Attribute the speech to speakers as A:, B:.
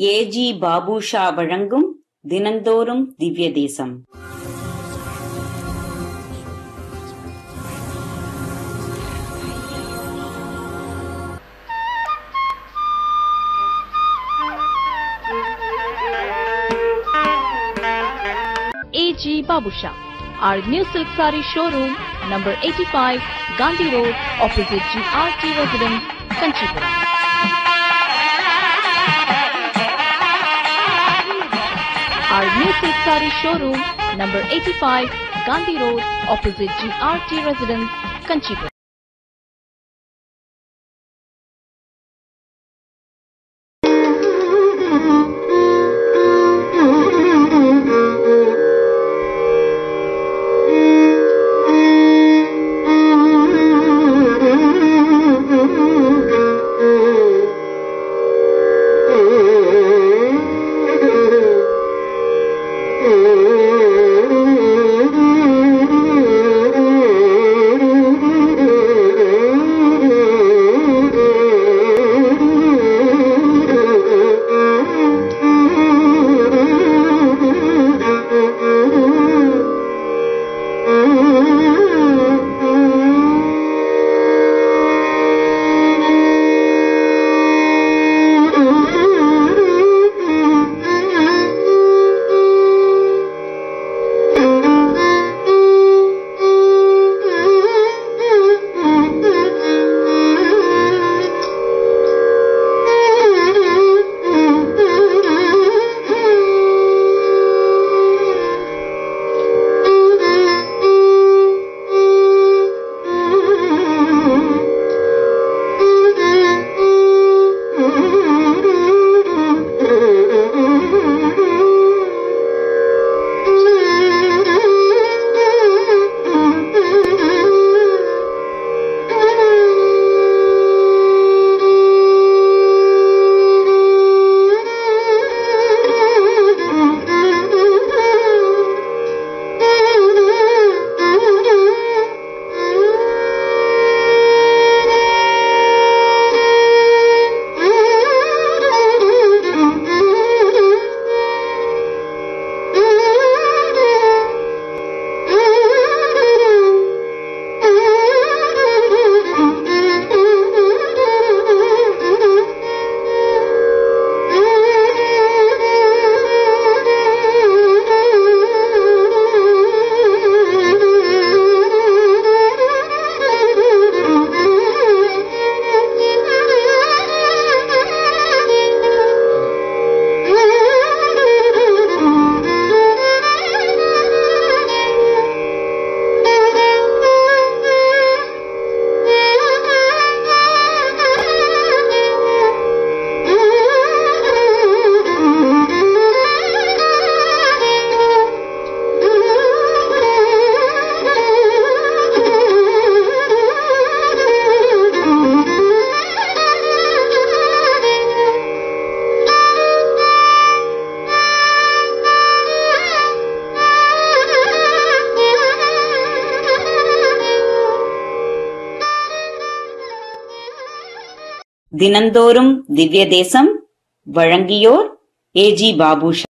A: AG Babusha வழங்கும் தினந்தோறும் திவ்ய தேசம்
B: AG Babusha. Our new silk saree showroom, number 85, Gandhi Road, opposite GRT Residence, Kanchipura. New silk saree showroom, number 85, Gandhi Road, opposite GRT Residence, Kanchipura.
A: தினந்தோறும் திவ்ய தேசம் வழங்கியோர் AG Babusha